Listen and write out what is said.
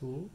satu.